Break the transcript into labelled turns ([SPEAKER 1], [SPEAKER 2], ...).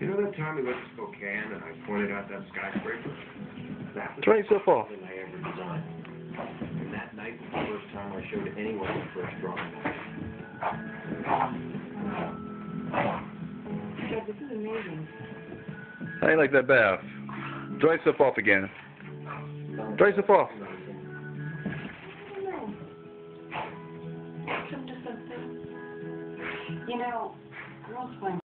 [SPEAKER 1] You know that time we went to Spokane and I pointed out that skyscraper? That was
[SPEAKER 2] Turn yourself off.
[SPEAKER 1] something I ever designed. And that night was the first time I showed anyone the first drawing.
[SPEAKER 3] Yeah, this is amazing.
[SPEAKER 2] How do you like that bath? Dry yourself off again. Dry yourself off.
[SPEAKER 3] You know, girls find